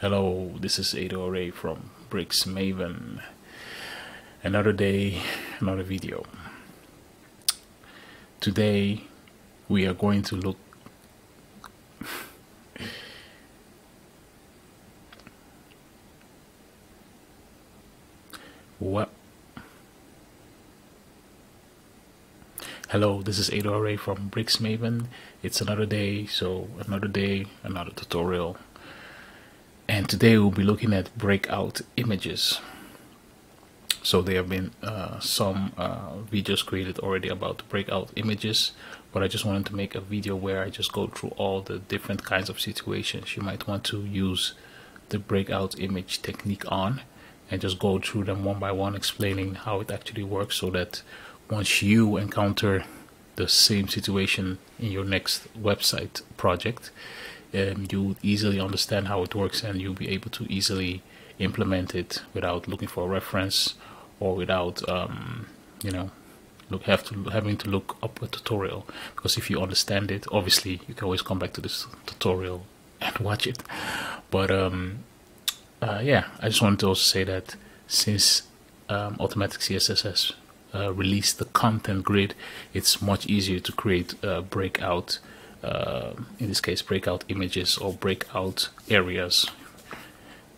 Hello, this is Ado Ray from Bricks Maven. Another day, another video. Today we are going to look what Hello, this is Ado Ray from Bricks Maven. It's another day, so another day, another tutorial and today we'll be looking at breakout images. So there have been uh, some uh, videos created already about breakout images but I just wanted to make a video where I just go through all the different kinds of situations you might want to use the breakout image technique on and just go through them one by one explaining how it actually works so that once you encounter the same situation in your next website project um, you easily understand how it works and you'll be able to easily implement it without looking for a reference or without um, you know look have to having to look up a tutorial. Because if you understand it obviously you can always come back to this tutorial and watch it. But um, uh, yeah I just wanted to also say that since um, automatic CSS has uh, released the content grid it's much easier to create uh, breakout uh, in this case breakout images or breakout areas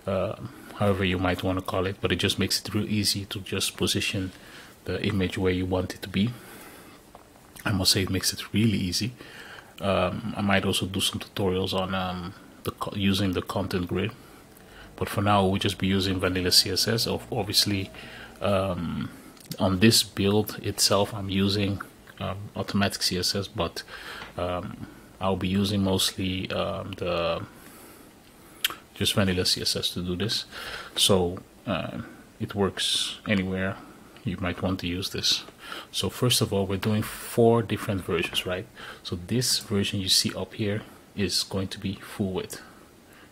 uh, however you might want to call it but it just makes it real easy to just position the image where you want it to be. I must say it makes it really easy. Um, I might also do some tutorials on um, the using the content grid but for now we'll just be using vanilla CSS obviously um, on this build itself I'm using um, automatic CSS but um, I'll be using mostly um, the just vanilla CSS to do this. So uh, it works anywhere you might want to use this. So first of all we're doing four different versions right? So this version you see up here is going to be full width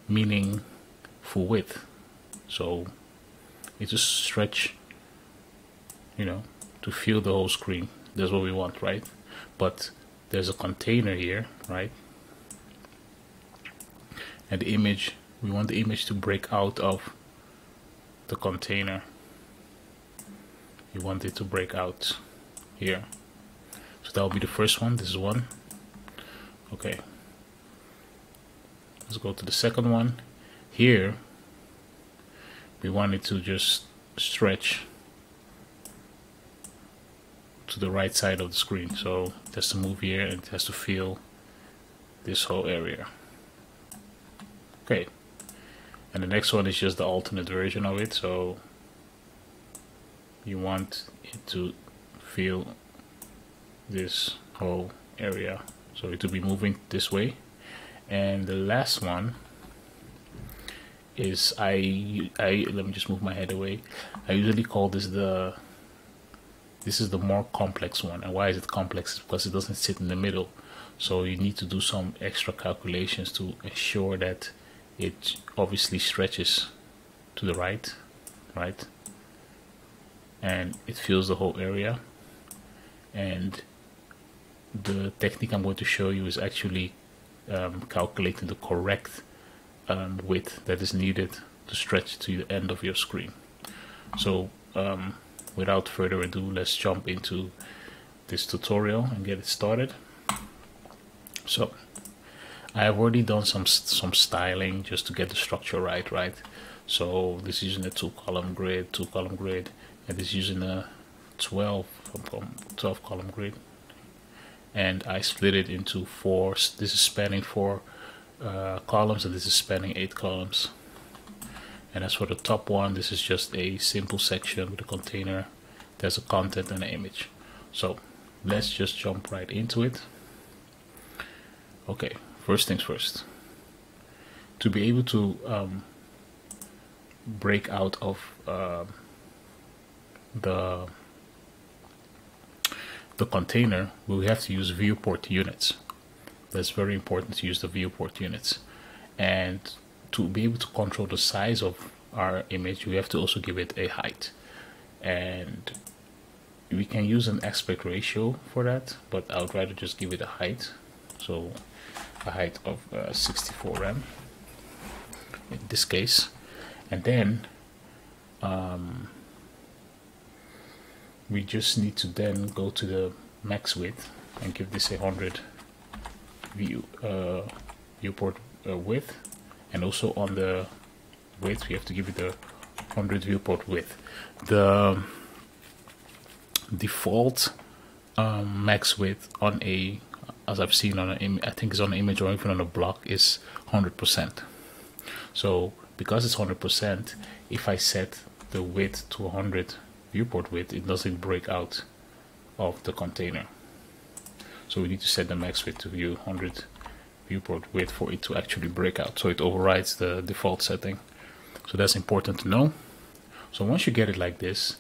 meaning full width. So it just stretch you know to fill the whole screen that's what we want right? But there's a container here right? And the image we want the image to break out of the container. You want it to break out here. So that will be the first one. This is one. Okay. Let's go to the second one. Here we want it to just stretch to the right side of the screen. So it has to move here and it has to fill this whole area. Okay. And the next one is just the alternate version of it. So you want it to fill this whole area. So it will be moving this way. And the last one is I I let me just move my head away. I usually call this the this is the more complex one. And why is it complex? Because it doesn't sit in the middle. So you need to do some extra calculations to ensure that it obviously stretches to the right right? And it fills the whole area. And the technique I'm going to show you is actually um, calculating the correct um, width that is needed to stretch to the end of your screen. So um, without further ado let's jump into this tutorial and get it started. So I have already done some some styling just to get the structure right right? So this is using a two column grid two column grid and this is using a 12 12 column grid. And I split it into four this is spanning four uh, columns and this is spanning eight columns and as for the top one this is just a simple section with a container. There's a content and an image. So let's just jump right into it. Okay first things first. To be able to um, break out of uh, the the container we have to use viewport units. That's very important to use the viewport units. And to be able to control the size of our image we have to also give it a height. And we can use an aspect ratio for that but I would rather just give it a height. So a height of uh, 64 in this case. And then um, we just need to then go to the max width and give this a 100 view uh, viewport uh, width and also on the width we have to give it a 100 viewport width. The default um, max width on a as I've seen on an I think it's on an image or even on a block is 100% so because it's 100% if I set the width to 100 viewport width it doesn't break out of the container. So we need to set the max width to view 100 viewport wait for it to actually break out. So it overrides the default setting. So that's important to know. So once you get it like this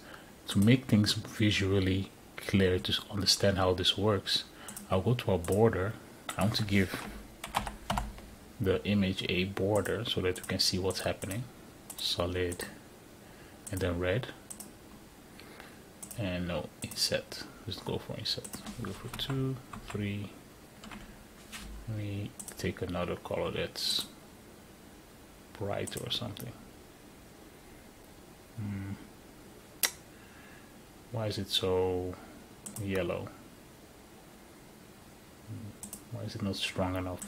to make things visually clear to understand how this works I'll go to our border. I want to give the image a border so that you can see what's happening. Solid and then red. And no inset. Let's go for inset. Go for two three we take another color that's brighter or something. Hmm. why is it so yellow? Hmm. why is it not strong enough?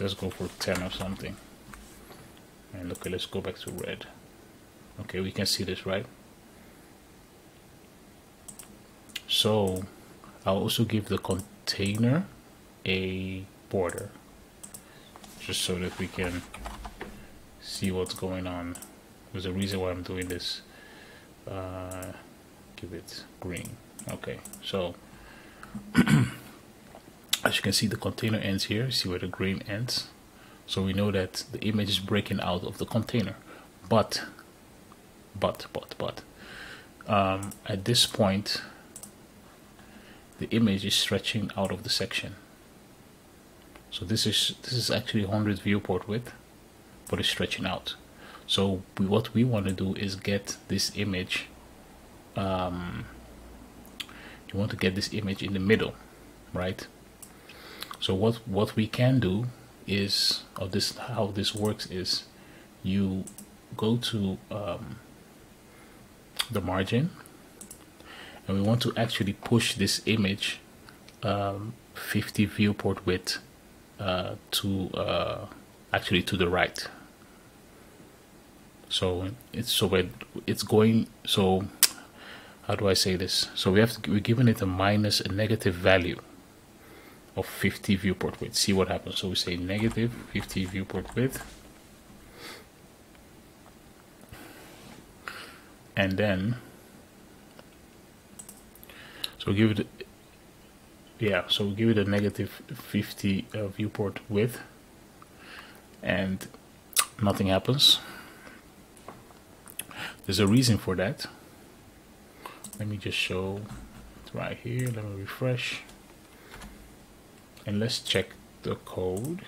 Let's go for 10 or something. And okay let's go back to red. Okay we can see this right? So I'll also give the container a border just so that we can see what's going on. There's a reason why I'm doing this uh, give it green. Okay so as you can see the container ends here. See where the green ends? So we know that the image is breaking out of the container. But but but but um, at this point the image is stretching out of the section so this is this is actually 100 viewport width but it's stretching out. So we, what we want to do is get this image um, you want to get this image in the middle right? So what what we can do is or this how this works is you go to um, the margin and we want to actually push this image um, 50 viewport width uh, to uh, actually to the right so it's so it's going so how do I say this so we have to we're giving it a minus a negative value of 50 viewport width. See what happens. So we say negative 50 viewport width. And then, so give it, yeah, so we give it a negative 50 uh, viewport width and nothing happens. There's a reason for that. Let me just show it right here. Let me refresh and let's check the code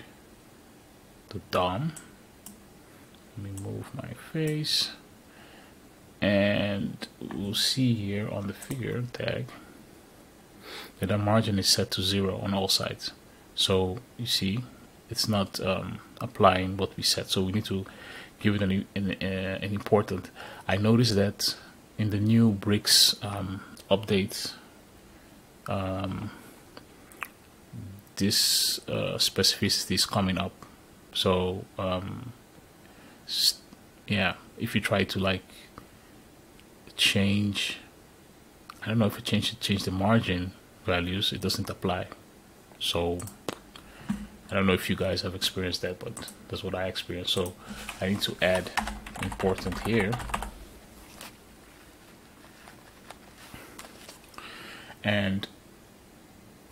the DOM let me move my face and we'll see here on the figure tag that margin is set to zero on all sides. So you see it's not um, applying what we set. So we need to give it an, an, uh, an important. I noticed that in the new Bricks um, update um, this uh, specificity is coming up. So um, yeah if you try to like change I don't know if you change change the margin values it doesn't apply. So I don't know if you guys have experienced that but that's what I experienced. So I need to add important here. And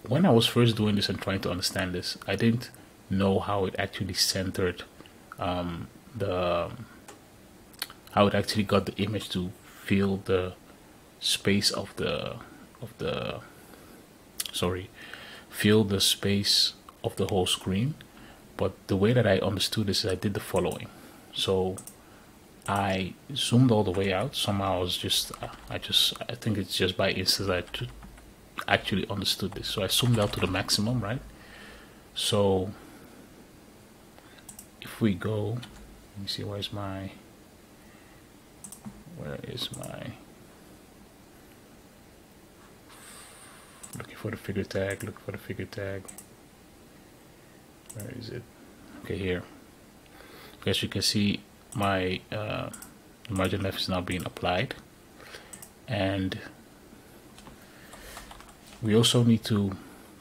when I was first doing this and trying to understand this, I didn't know how it actually centered um, the how it actually got the image to fill the space of the of the sorry fill the space of the whole screen but the way that I understood this is I did the following so I zoomed all the way out somehow I was just uh, I just I think it's just by instance I actually understood this. So I zoomed out to the maximum, right? So if we go let me see where's my where is my looking for the figure tag looking for the figure tag. Where is it? Okay here. As you can see my uh, margin left is now being applied. And we also need to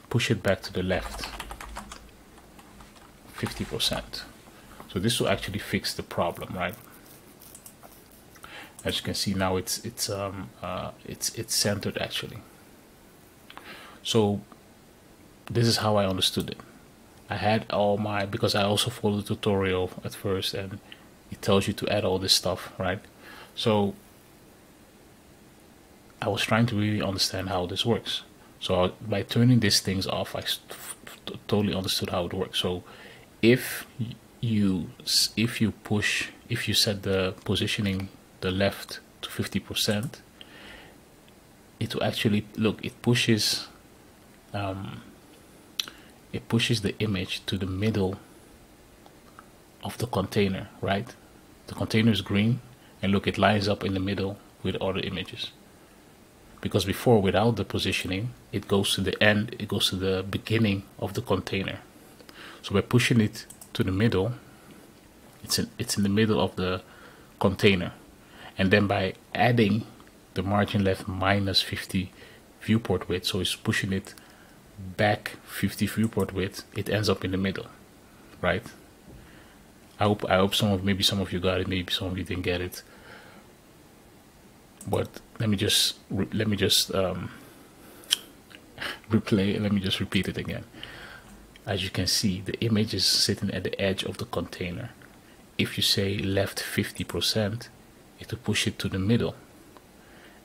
push it back to the left 50% so this will actually fix the problem right? As you can see now it's it's um uh, it's it's centered actually so this is how I understood it. I had all my because I also followed the tutorial at first and it tells you to add all this stuff right? So I was trying to really understand how this works. So by turning these things off I totally understood how it works. So if you if you push if you set the positioning the left to 50% it will actually look it pushes um, it pushes the image to the middle of the container right? The container is green and look it lines up in the middle with other images. Because before without the positioning it goes to the end it goes to the beginning of the container. So by pushing it to the middle it's in, it's in the middle of the container. And then by adding the margin left minus 50 viewport width so it's pushing it back 50 viewport width it ends up in the middle right? I hope I hope some of maybe some of you got it maybe some of you didn't get it. But let me just let me just um, replay let me just repeat it again. As you can see the image is sitting at the edge of the container. If you say left 50% it will push it to the middle.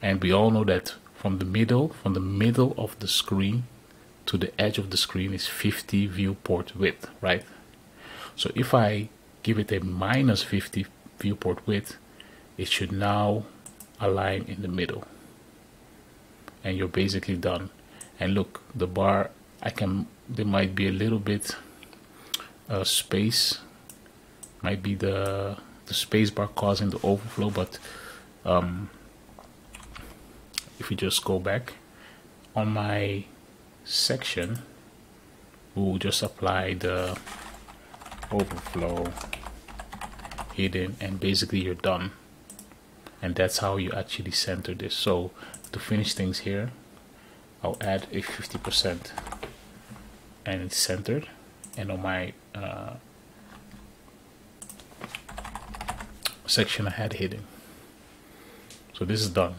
And we all know that from the middle from the middle of the screen to the edge of the screen is 50 viewport width right? So if I give it a minus 50 viewport width it should now align in the middle. And you're basically done. And look the bar I can there might be a little bit uh, space. Might be the the space bar causing the overflow but um, if we just go back on my section we'll just apply the overflow hidden and basically you're done. And that's how you actually center this. So to finish things here I'll add a 50% and it's centered. And on my uh, section I had hidden. So this is done.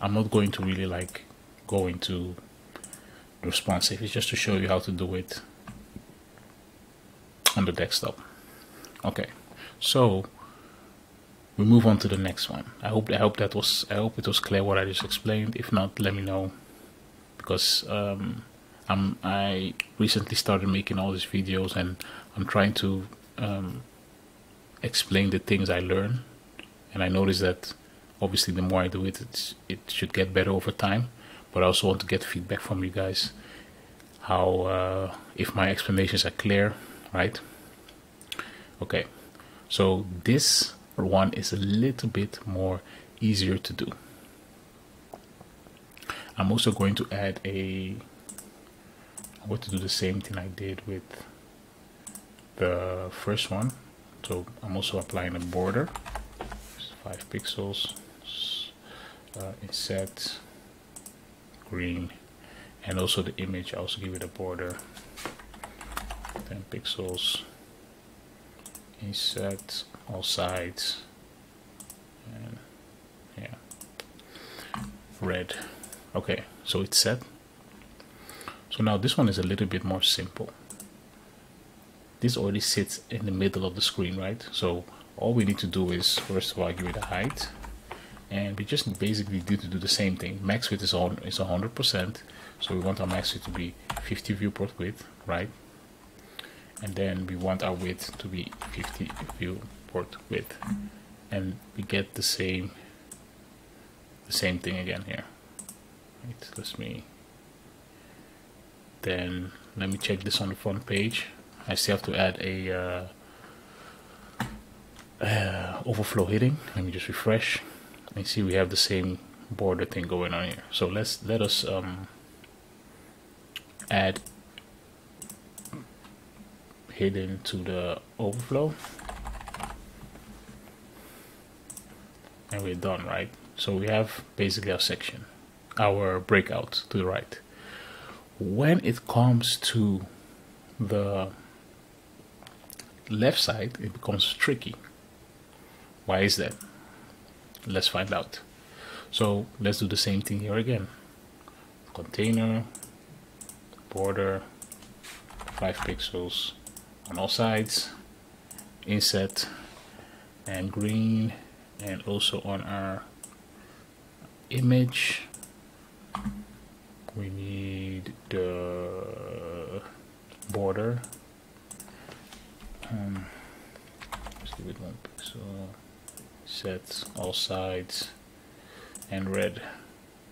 I'm not going to really like go into responsive. It's just to show you how to do it on the desktop. Okay so we move on to the next one. I hope I hope that was I hope it was clear what I just explained. If not let me know because um, I'm I recently started making all these videos and I'm trying to um, explain the things I learn. And I notice that obviously the more I do it it should get better over time but I also want to get feedback from you guys how uh, if my explanations are clear right? Okay so this one is a little bit more easier to do. I'm also going to add a I'm going to do the same thing I did with the first one. So I'm also applying a border 5 pixels uh, inset green. And also the image I also give it a border. 10 pixels. Inset all sides. And yeah. Red. Okay so it's set. So now this one is a little bit more simple. This already sits in the middle of the screen right? So all we need to do is first of all give it a height and we just basically need to do the same thing. Max width is on is 100 percent so we want our max width to be 50 viewport width right? And then we want our width to be 50 viewport width. And we get the same the same thing again here. Right let me then let me check this on the front page. I still have to add a uh, uh, overflow hidden let me just refresh and see we have the same border thing going on here. So let's let us um, add hidden to the overflow. And we're done right? So we have basically our section our breakout to the right. When it comes to the left side it becomes tricky. Why is that let's find out. So let's do the same thing here again. Container border 5 pixels on all sides inset and green and also on our image we need the border. Um, let's give it one pixel set all sides and red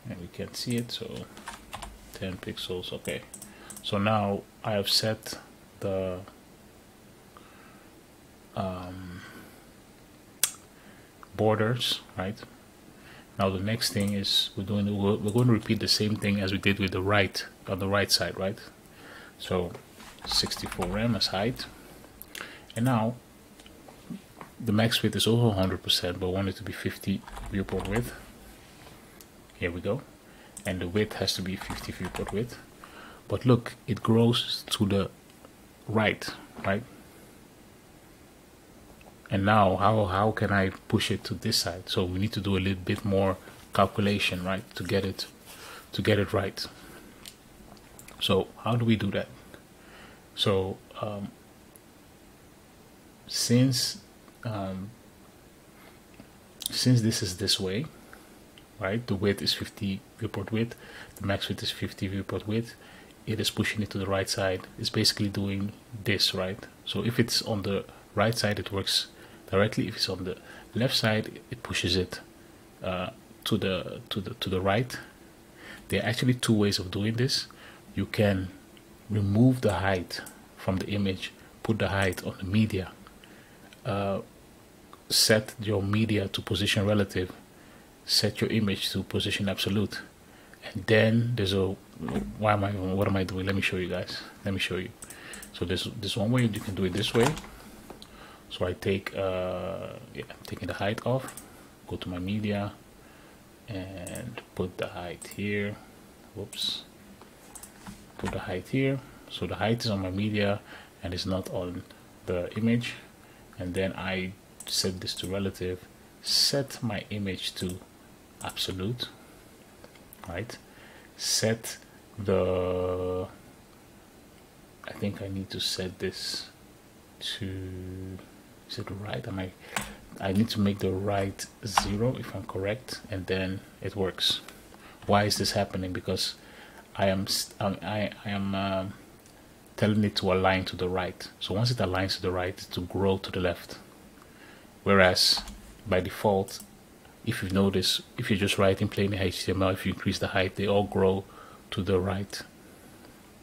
and we can't see it so 10 pixels okay. So now I have set the um, borders right? Now the next thing is we're doing we're, going to repeat the same thing as we did with the right on the right side right? So 64 rem as height. And now the max width is also 100% but I want it to be 50 viewport width. Here we go. And the width has to be 50 viewport width. But look it grows to the right right? And now how how can I push it to this side? So we need to do a little bit more calculation right to get it to get it right. So how do we do that? So um, since um, since this is this way right the width is 50 viewport width the max width is 50 viewport width it is pushing it to the right side it's basically doing this right? So if it's on the right side it works directly. If it's on the left side it pushes it uh, to the to the to the right. There are actually two ways of doing this. You can remove the height from the image put the height on the media uh, set your media to position relative set your image to position absolute and then there's a why am I what am I doing? Let me show you guys. Let me show you. So this this one way you can do it this way. So I take uh, yeah, taking the height off go to my media and put the height here. Whoops. Put the height here. So the height is on my media and it's not on the image. And then I set this to relative set my image to absolute right? Set the I think I need to set this to is it right? Am I I need to make the right zero if I'm correct and then it works. Why is this happening? Because I am I, I am uh, telling it to align to the right. So once it aligns to the right to grow to the left whereas by default if you notice if you're just writing plain HTML if you increase the height they all grow to the right.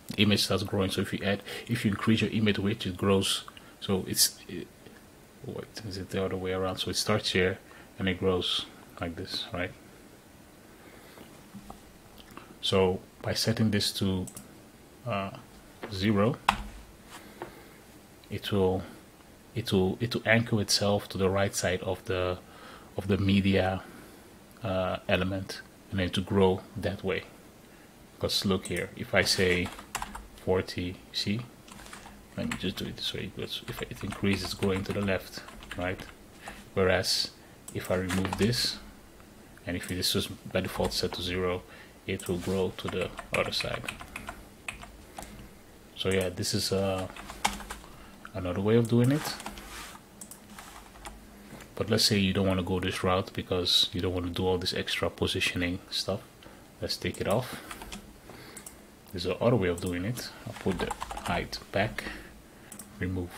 The image starts growing so if you add if you increase your image width it grows. So it's it, wait is it the other way around? So it starts here and it grows like this right? So by setting this to uh, zero it will it will it will anchor itself to the right side of the of the media uh, element and then to grow that way. Because look here if I say 40 see? Let me just do it this way because if it increases going to the left right? Whereas if I remove this and if this was by default set to zero it will grow to the other side. So yeah this is uh, another way of doing it. But let's say you don't want to go this route because you don't want to do all this extra positioning stuff. Let's take it off. There's another way of doing it. I'll put the height back. Remove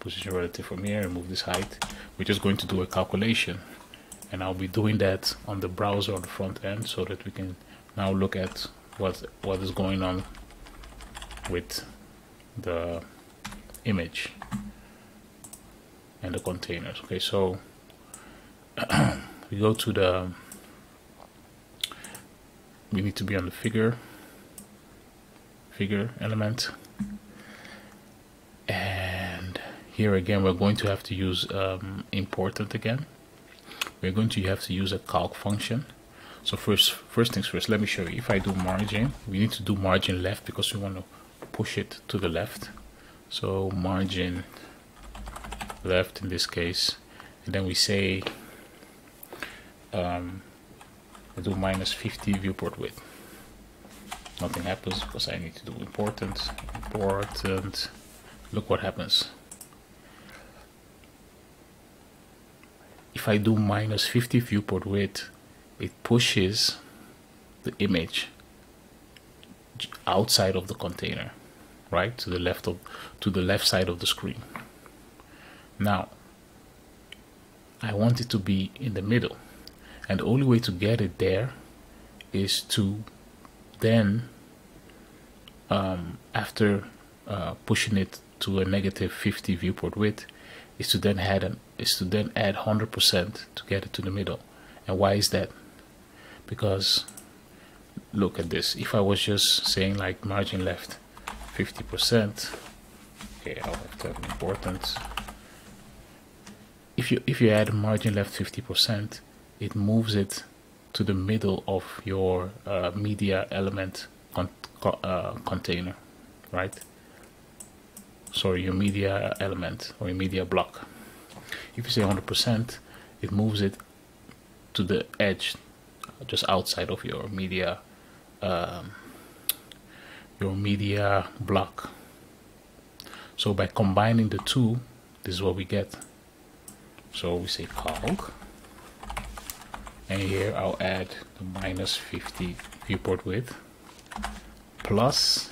position relative from here remove this height. We're just going to do a calculation. And I'll be doing that on the browser on the front end so that we can now look at what what is going on with the image and the containers okay? So we go to the we need to be on the figure figure element. And here again we're going to have to use um, important again. We're going to have to use a calc function. So first first things first let me show you. If I do margin we need to do margin left because we want to push it to the left so margin left in this case. And then we say um, do minus 50 viewport width. Nothing happens because I need to do important important. Look what happens. If I do minus 50 viewport width it pushes the image outside of the container right? To the left of to the left side of the screen. Now I want it to be in the middle. And the only way to get it there is to then um, after uh, pushing it to a negative 50 viewport width is to then add an, is to then add 100% to get it to the middle. And why is that? Because look at this. If I was just saying like margin left 50% okay I'll have that. Important. If you if you add margin left 50% it moves it to the middle of your uh, media element con uh, container right? Sorry your media element or your media block. If you say 100% it moves it to the edge just outside of your media um, your media block. So by combining the two this is what we get. So we say calc and here I'll add the minus 50 viewport width plus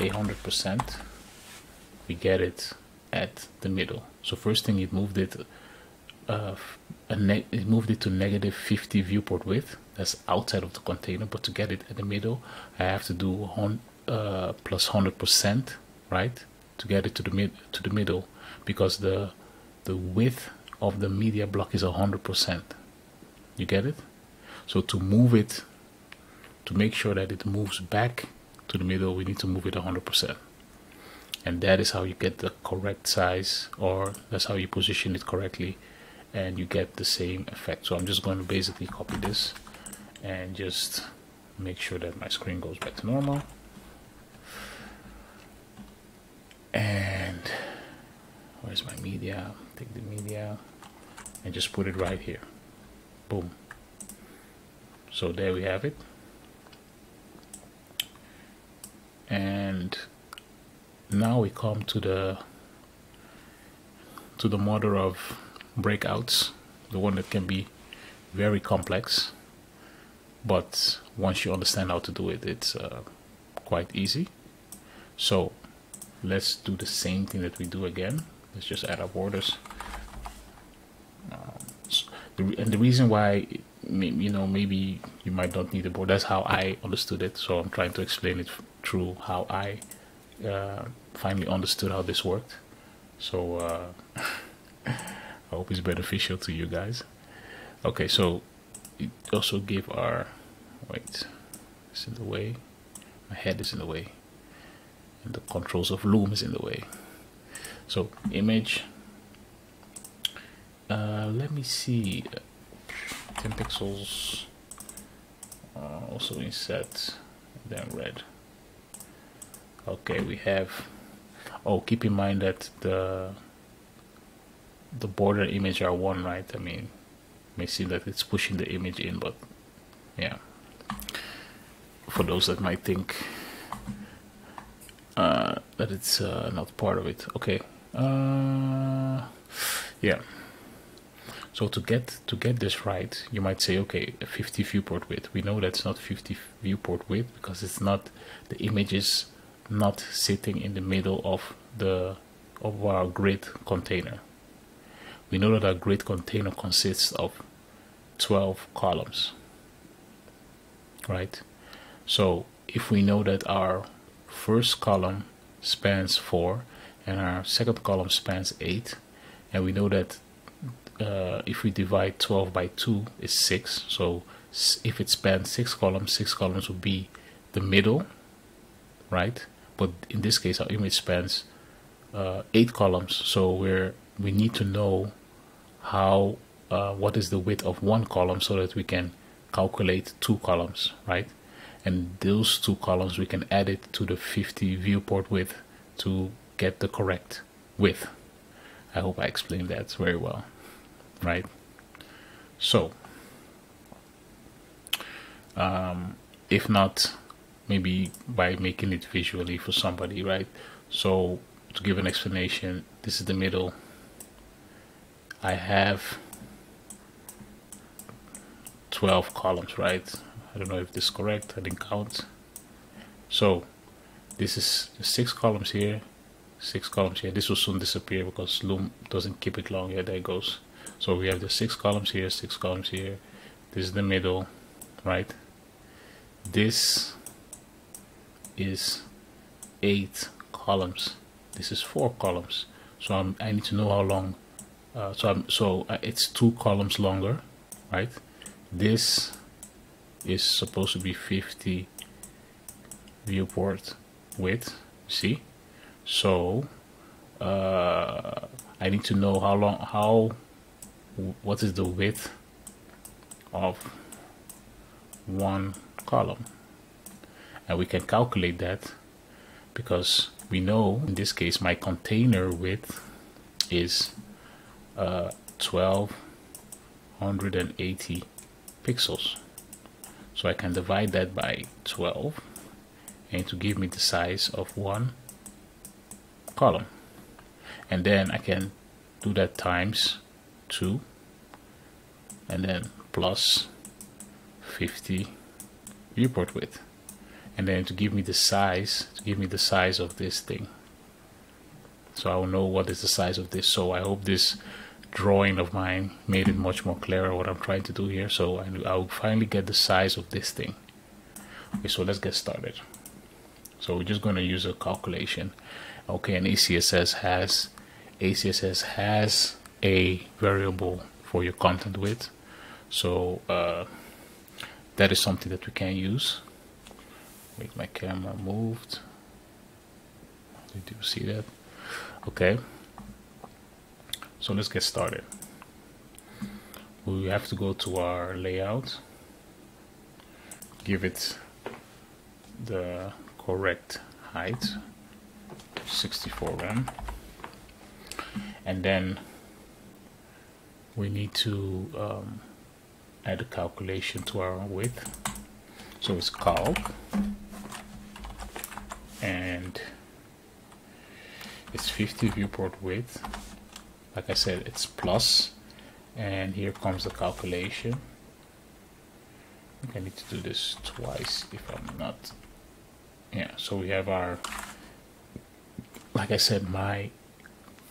a hundred percent. We get it at the middle. So first thing it moved it it moved it to negative 50 viewport width that's outside of the container but to get it at the middle I have to do uh, plus 100 percent right to get it to the mid to the middle because the the width of the media block is 100%. You get it? So to move it, to make sure that it moves back to the middle, we need to move it 100%. And that is how you get the correct size, or that's how you position it correctly, and you get the same effect. So I'm just going to basically copy this and just make sure that my screen goes back to normal. And where's my media? take the media and just put it right here boom so there we have it and now we come to the to the model of breakouts the one that can be very complex but once you understand how to do it it's uh, quite easy. So let's do the same thing that we do again. Let's just add our borders. Um, and the reason why you know maybe you might not need a border that's how I understood it. So I'm trying to explain it through how I uh, finally understood how this worked. So uh, I hope it's beneficial to you guys. Okay so it also give our wait it's in the way. My head is in the way. And the controls of Loom is in the way. So image. Uh, let me see. 10 pixels. Uh, also inset then red. Okay we have oh keep in mind that the the border image are one right? I mean may see that it's pushing the image in but yeah. For those that might think uh, that it's uh, not part of it. Okay uh, yeah. So to get to get this right you might say okay 50 viewport width. We know that's not 50 viewport width because it's not the image is not sitting in the middle of the of our grid container we know that our grid container consists of 12 columns right? So if we know that our first column spans 4 and our second column spans 8 and we know that uh, if we divide 12 by 2 is 6 so if it spans 6 columns 6 columns would be the middle right? But in this case our image spans uh, 8 columns. So we're we need to know how uh, what is the width of one column so that we can calculate two columns right? And those two columns we can add it to the 50 viewport width to get the correct width. I hope I explained that very well right? So um, if not maybe by making it visually for somebody right? So to give an explanation this is the middle I have 12 columns right? I don't know if this is correct I didn't count. So this is six columns here six columns here. This will soon disappear because Loom doesn't keep it long. Yeah there it goes. So we have the six columns here six columns here. This is the middle right? This is eight columns. This is four columns. So I'm, I need to know how long uh, so I'm, so uh, it's two columns longer right? This is supposed to be 50 viewport width see? So uh, I need to know how long how what is the width of one column? And we can calculate that because we know in this case my container width is uh, 1280 pixels. So I can divide that by 12 and to give me the size of one column. And then I can do that times 2 and then plus 50 viewport width. And then to give me the size to give me the size of this thing. So I will know what is the size of this. So I hope this drawing of mine made it much more clearer what I'm trying to do here. So I'll finally get the size of this thing. Okay so let's get started. So we're just going to use a calculation. Okay and ACSS has ACSS has a variable for your content width. So uh, that is something that we can use. Make my camera moved. Did you see that? Okay so let's get started. We have to go to our layout, give it the correct height, 64 rem, and then we need to um, add a calculation to our width. So it's calc and it's 50 viewport width like I said it's plus. And here comes the calculation. I, I need to do this twice if I'm not yeah so we have our like I said my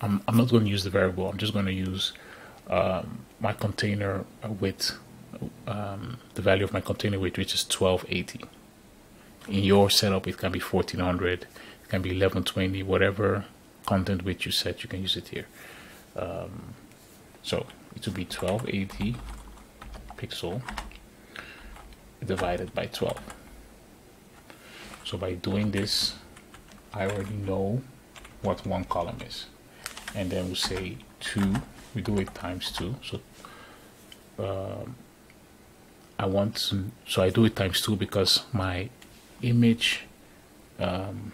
I'm, I'm not going to use the variable I'm just going to use um, my container width um, the value of my container width which is 1280 in your setup it can be 1400 it can be 1120 whatever content width you set you can use it here um, so it will be 1280 pixel divided by 12 so by doing this I already know what one column is. And then we say 2 we do it times 2 so um, I want to so I do it times 2 because my image um,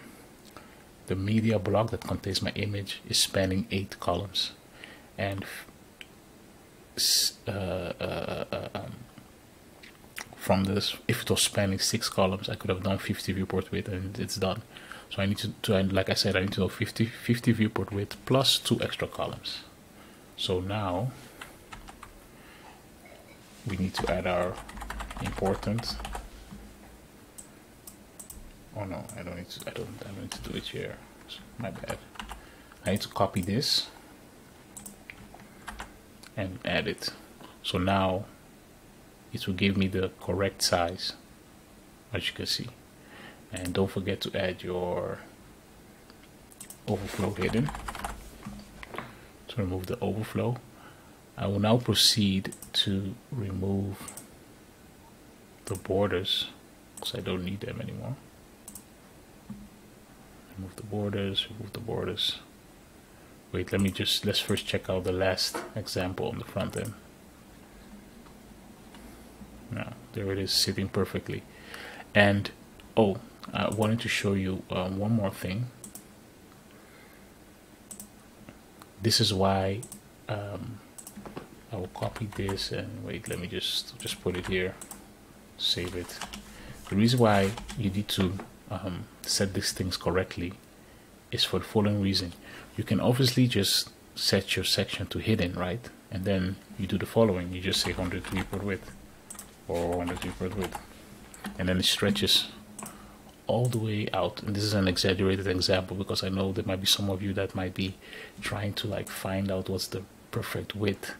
the media block that contains my image is spanning 8 columns and uh, uh, uh, um, from this if it was spanning six columns I could have done 50 viewport width and it's done. So I need to, to and like I said I need to know 50 50 viewport width plus two extra columns. So now we need to add our important. Oh no I don't need to I don't I don't need to do it here. My bad. I need to copy this and add it so now it will give me the correct size as you can see and don't forget to add your overflow hidden to remove the overflow. I will now proceed to remove the borders because I don't need them anymore. Remove the borders, remove the borders. Wait, let me just, let's first check out the last example on the front end. Now, there it is sitting perfectly. And, oh, I wanted to show you uh, one more thing. This is why um, I will copy this and wait, let me just, just put it here, save it. The reason why you need to um, set these things correctly is for the following reason. You can obviously just set your section to hidden, right? And then you do the following. You just say 100 viewport width or 100 viewport width. And then it stretches all the way out. And this is an exaggerated example because I know there might be some of you that might be trying to like find out what's the perfect width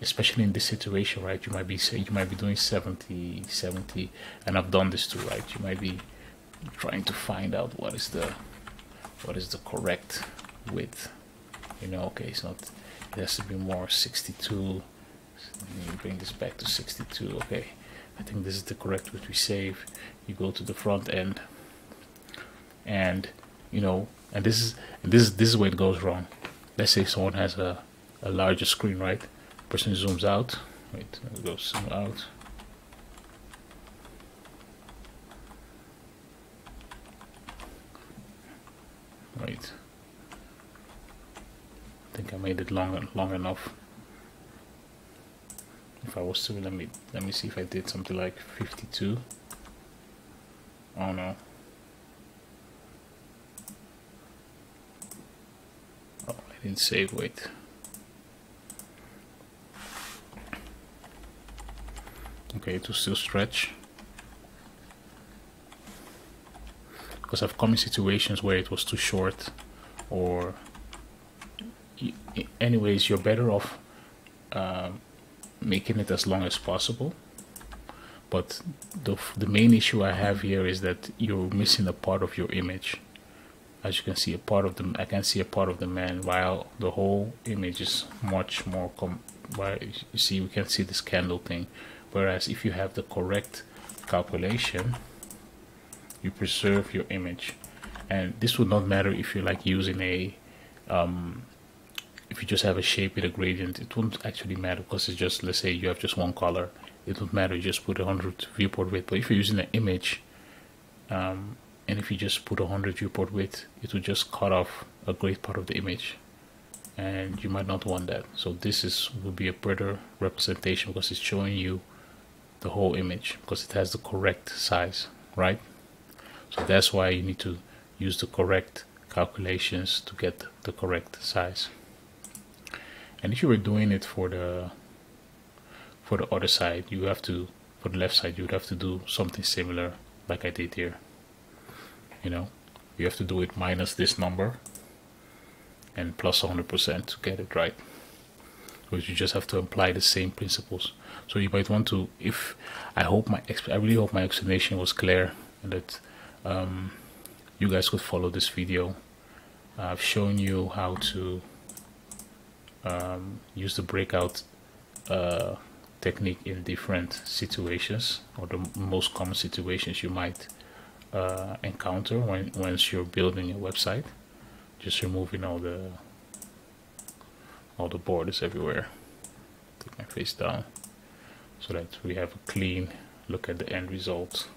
especially in this situation right you might be say you might be doing 70 70 and i've done this too right you might be trying to find out what is the what is the correct width? You know okay it's not it has to be more 62 let me bring this back to 62 okay. I think this is the correct width we save. You go to the front end and you know and this is and this is this is where it goes wrong. Let's say someone has a, a larger screen right? Person zooms out wait let's go zoom out Wait. I think I made it long long enough. If I was to let me let me see if I did something like 52. Oh no. Oh, I didn't save. Wait. Okay, to still stretch. Because I've come in situations where it was too short or anyways you're better off uh, making it as long as possible. But the, the main issue I have here is that you're missing a part of your image. As you can see a part of the I can see a part of the man while the whole image is much more com while you see we can see this candle thing. Whereas if you have the correct calculation you preserve your image. And this would not matter if you like using a um, if you just have a shape with a gradient it won't actually matter because it's just let's say you have just one color it won't matter you just put a 100 viewport width. But if you're using an image um, and if you just put a 100 viewport width it will just cut off a great part of the image. And you might not want that. So this is will be a better representation because it's showing you the whole image because it has the correct size right so that's why you need to use the correct calculations to get the correct size. And if you were doing it for the for the other side, you have to for the left side you would have to do something similar like I did here. You know, you have to do it minus this number and plus 100% to get it right. Because you just have to apply the same principles. So you might want to, if I hope my, I really hope my explanation was clear and that um, you guys could follow this video. I've shown you how to um, use the breakout uh, technique in different situations or the most common situations you might uh, encounter when once you're building a website just removing all the all the borders everywhere take my face down so that we have a clean look at the end result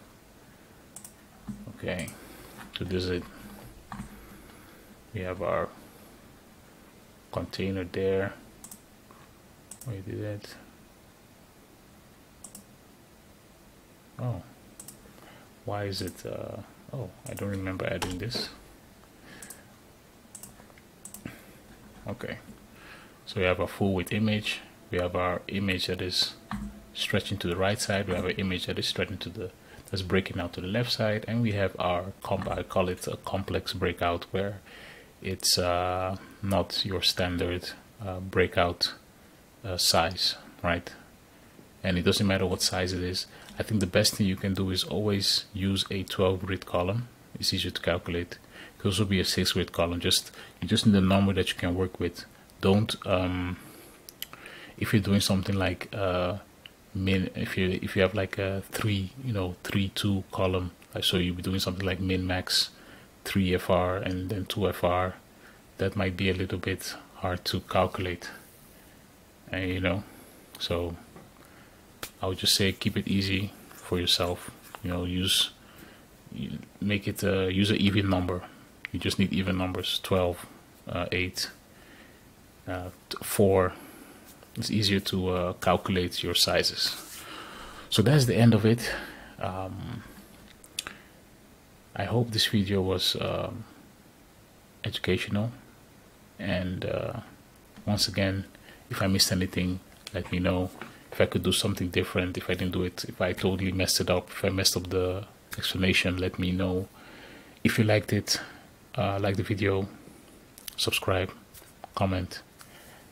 okay to visit. We have our container there. We did it. Oh. Why is it uh, oh I don't remember adding this. Okay. So we have a full width image. We have our image that is stretching to the right side. We have an image that is stretching to the that's breaking out to the left side. And we have our I call it a complex breakout where it's uh, not your standard uh, breakout uh, size right? And it doesn't matter what size it is. I think the best thing you can do is always use a 12 grid column. It's easier to calculate. It could also be a 6 grid column. Just you just need a number that you can work with. Don't um, if you're doing something like uh, min if you if you have like a three you know three two column so you'll be doing something like min max 3 fr and then 2 fr that might be a little bit hard to calculate and you know? So I would just say keep it easy for yourself you know use make it use an even number. You just need even numbers 12 uh, 8 uh, 4 it's easier to uh, calculate your sizes. So that's the end of it. Um, I hope this video was um, educational. And uh, once again if I missed anything let me know. If I could do something different if I didn't do it if I totally messed it up if I messed up the explanation let me know. If you liked it uh, like the video subscribe comment